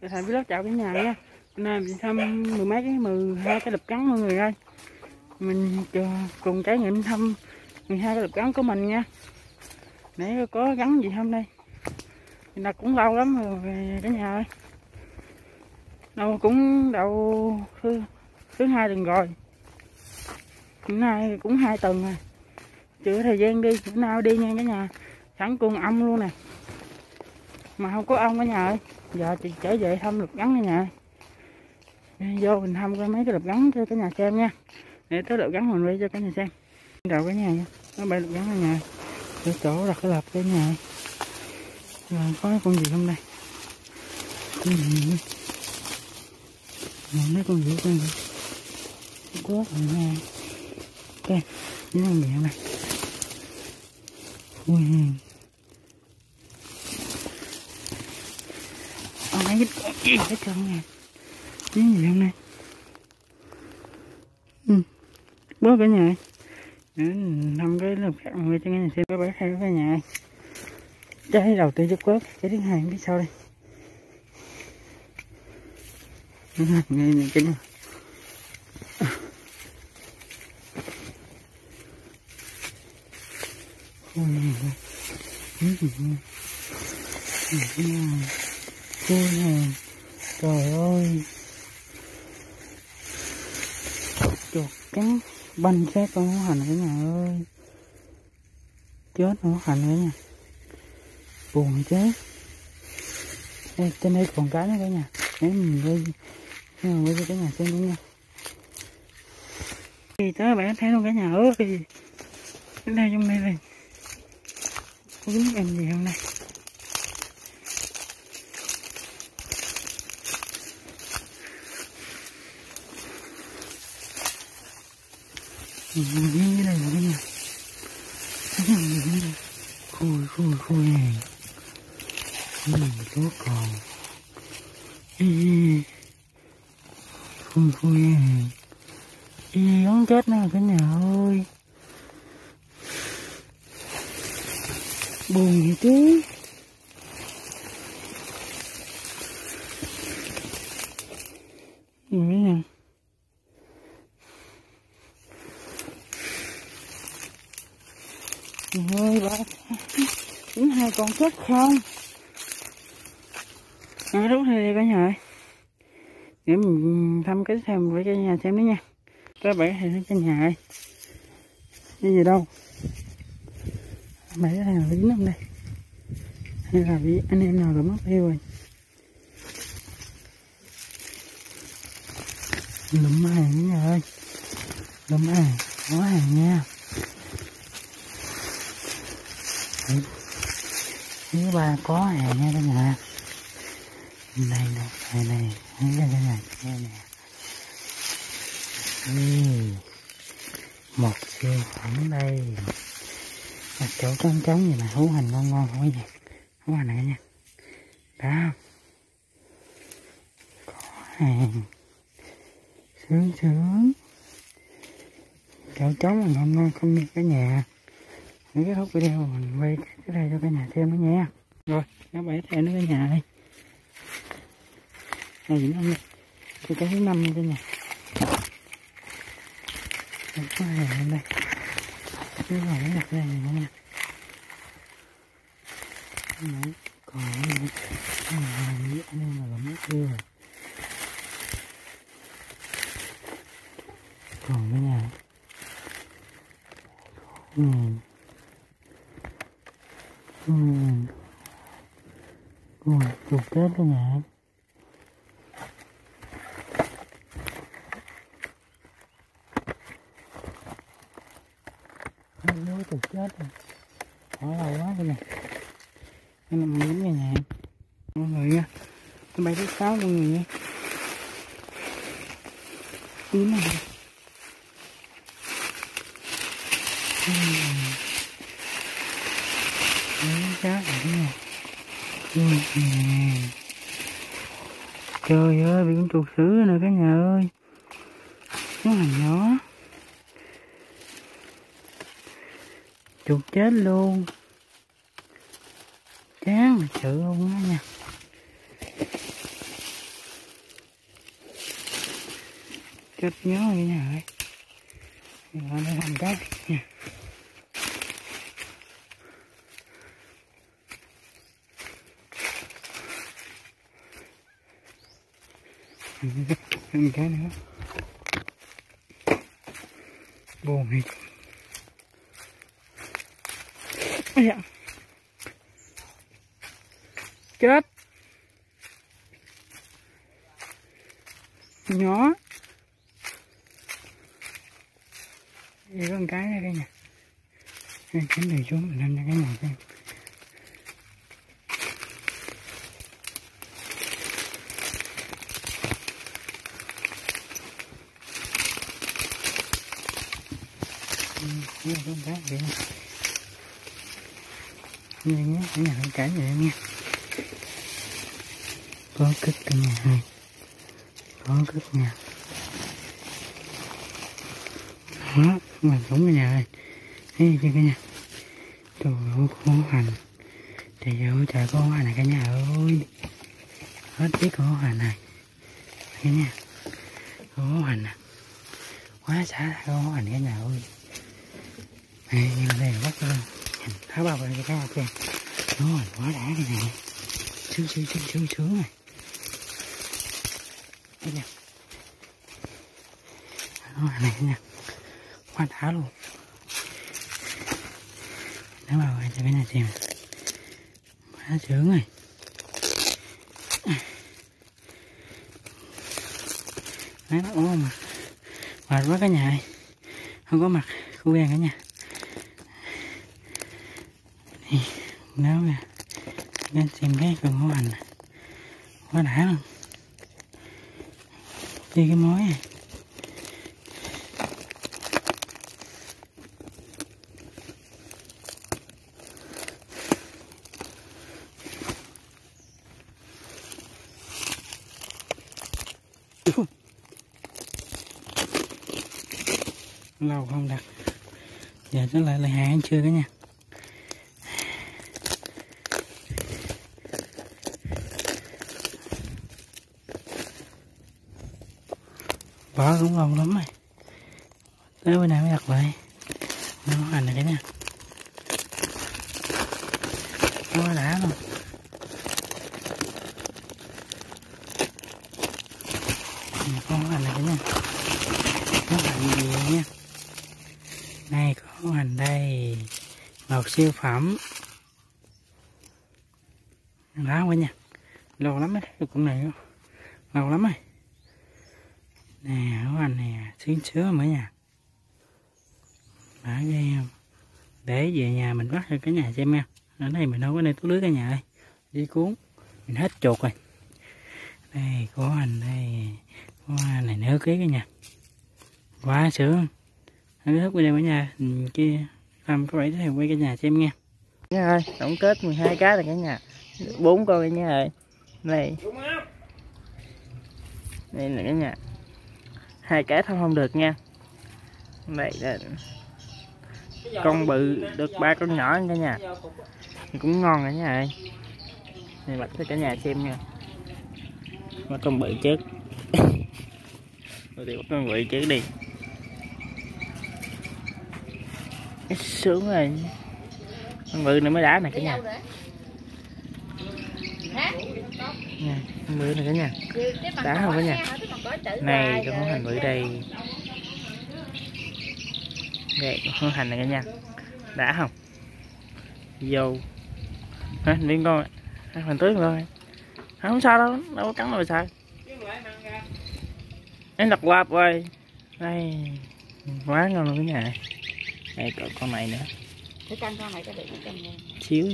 thầy vlog chào cả nhà nha. Hôm nay mình thăm mười mấy cái, mười hai cái lập cắn mọi người ơi. Mình ờ, cùng trải nghiệm thăm 12 cái lập cắn của mình nha. Để có gắn gì không đây? Là cũng lâu lắm rồi cả nhà ơi. Đâu cũng đầu thứ thứ hai tuần rồi. Hôm nay cũng hai tuần rồi. Chưa thời gian đi, bữa nào đi nha cả nhà. Sẵn cùng âm luôn nè. Mà không có ông cả nhà ơi giờ chị trở về thăm lục gắn đây nhà vô mình thăm coi mấy cái lục gắn cho cả nhà xem nha. Để tới lục gắn mình quay cho cả nhà xem. Đầu cái nhà nha. Nó bay lục gắn đây nhà. Để chỗ đặt cái lập cái nhà. Rồi, có con gì không đây? Con gì mấy con gì con gì có rồi nha đây những con miệng này ui ông ấy hết trơn nè cái gì hôm nay? Ừ. bớt cả nhà ừ, năm cái lồng khác người cho nghe xem có bé hay cả nhà trái đầu tiên chút bớt cái thứ hai biết sau đây. Nghe những cái này Ôi này Trời ơi. Chuột cắn Banh xác con hổ hành cả nhà ơi. Chết hổ hành cả nhà Buồn chết. Đây trên đây còn cái nữa cả nhà. Để mình quay Mình quay cho cả nhà xem luôn nha. Thì tới bạn thấy luôn cả nhà ơi. Đến đây trong đây này. Có biết em gì không nay. Nhìn đi này cái nhà cái nhà khui khui khui này cái có còn khui khui này y chết nè cái nhà ơi buồn gì chứ nhìn cái nè ơi ba những hai con chết không? À, đúng rồi cả nhà ơi. Để mình thăm cái xem với cả nhà xem đấy nha. Các bạn thì cái nhà ơi. Cái gì đâu? Mấy cái này là dính không đây. Hay là bị anh em nào đã mất tiêu rồi? Lụm hàng nha nhà ơi? Lụm hàng có hàng nha? Thứ ba có hàng nha cả nhà này nè này này thấy ra cả nhà nghe nè. Một siêu phẩm đây. Một chỗ trống trống gì mà, hú hành ngon ngon không nha. Hú hành này nha. Đó. Có hàng. Sướng sướng. Chỗ trống là ngon ngon không nha cái nhà để cái thúc video mình quay cái này cho cả nhà xem nữa nha rồi các bạn xem nữa cả nhà đây. Này gì nữa không cái cái thứ năm cho nhà có hàng đây. Cái này nó đặt đây này nha Đấy, còn cái này. Cái này anh em là mất chưa còn cái nhà. Này. Ừ. Ui, chụp chết cái nhà nó chụp chết rồi. Bỏ lâu quá cái này đây nằm miếng này nè. mọi người nha. Thứ bay thứ sáu mọi người nha? Tím này Đấy, ừ trời ơi, bị con chuột sứ nè cả nhà ơi. Nó thằng nhỏ. Chuột chết luôn. Chán là sự luôn á nha. Chết nhớ đi nha. Ơi mình làm cái nha. Thêm cái nữa. Buồn thì Ây dạ. chết. Nhỏ. Đây có một cái đây nè. Cái này xuống mình lên cái này xem Đây có một vậy nha như nhé cả nhà không cả vậy nha có cất cả nhà hai có cất nhà đó mà sống cả nhà ơi thấy chưa cả nhà trời ơi có hành trời ơi trời có hành này cả nhà ơi hết biết có hành này cả nhà có hành à quá xả có hành cả nhà ơi này nhìn này bắt luôn tháo bao vào cái kia nó quá đã cái này sướng sướng sướng sướng sướng này. Đây nè. Rồi, này nha quá đã luôn. Tháo bao vào cho cái này xem. Quá sướng rồi. Đấy nó ốm mà mệt quá cả nhà ơi. Không có mặt, khu ven cả nhà nếu nè. Nên xem cái cần hổ hành quá đã luôn. Đi cái mối này lâu không đặt. Giờ nó lại là hạ chưa cả nha. Bỏ cũng ngon lắm này tới bữa nay mới đặt lại. Nó hành này cái nha quá đã luôn con hành này cái nha nó hành gì nha này, có hành đây. Một siêu phẩm. Lá quá nha lâu lắm đấy được con này. Lâu lắm rồi nè có anh nè xuyến sứa mới nha. Đã ghê không để về nhà mình bắt cho cái nhà xem em ở đây mình đâu có nơi túi lưới cả nhà ơi đi cuốn. Mình hết chuột rồi. Đây có anh đây. Có anh này nữa ký cái nhà. Quá sướng. Anh thức video ở nhà. Kia làm có vậy thì quay cái nhà xem nha nha ơi tổng kết 12 cá rồi cả nhà. Bốn con cả nhà ơi đây. Đây là cái nhà hai cái thôi, không được nha. Đây là con bự được ba con nhỏ cả nhà. Cũng ngon cả nhà ơi. Này, bật cho cả nhà xem nha. Bắt con bự trước. Rồi thì bắt con bự trước đi. Sướng rồi. Con bự này mới đá này cả nhà nha bự này cả nhà đá không cả nhà này con hổ hành bự đây. Đây con hổ hành này cả nhà đã không? Vô. Hả liên con ăn phần tưới rồi không sao đâu đâu có cắn đâu sao. Em đặt quạp rồi. Đây quá ngon luôn cái nhà. Này đây còn con này nữa. Canh con này canh luôn. xíu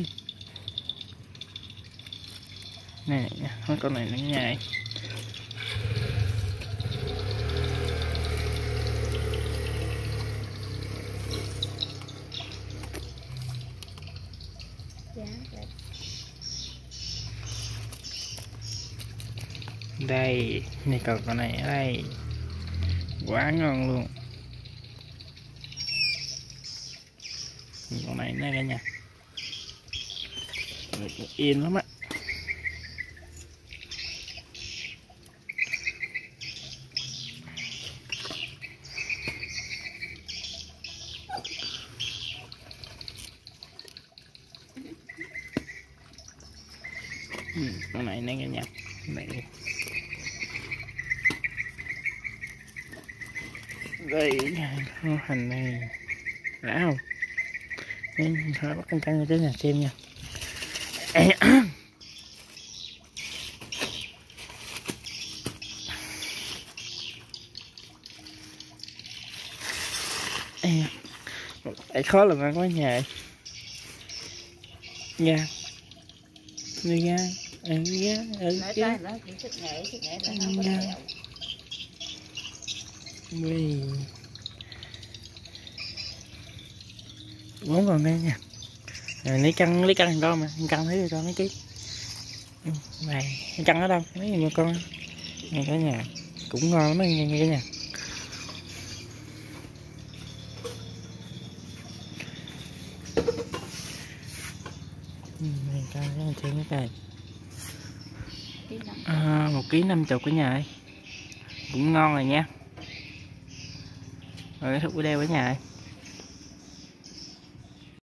này nha con này nó nha đây, này còn con này ở đây. Quá ngon luôn. Con này đây cả nhà. Yên lắm á nè cả nhà này đây kho hành này. Đã không? Thôi bắt con căng cho nhà xem nha. Ê, Tại khó làm ăn quá nhà Nha. Người ra. Ừ nha Ừ nói chứ. ra nó chỉ thức nghệ thức nghệ là nó có Dạ. đèo Ui. Bốn con đây nha. Rồi lấy căng lấy cân con mà. Căng thấy con mấy ký. Ừ, này căng ở đâu? Mấy người con nghe cả nhà. Cũng ngon lắm nghe nghe cả nhà. Ừ, này coi cái này xem cái này à, một ký năm chục cả nhà ơi cũng ngon rồi nha. Rồi kết thúc video ở nhà ơi